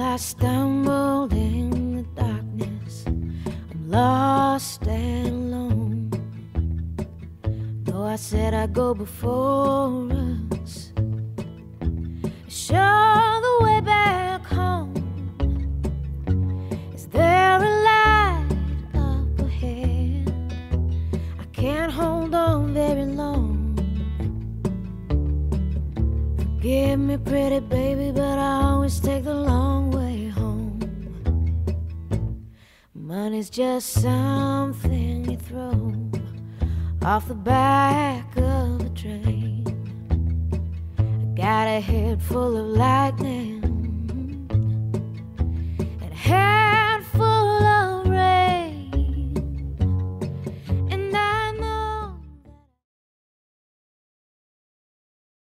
I stumbled in the darkness. I'm lost and alone. Though I said I'd go before us, show the way back home. Is there a light up ahead? I can't hold on very long. Forgive me, pretty baby, but I Money's just something you throw off the back of a train. I got a head full of lightning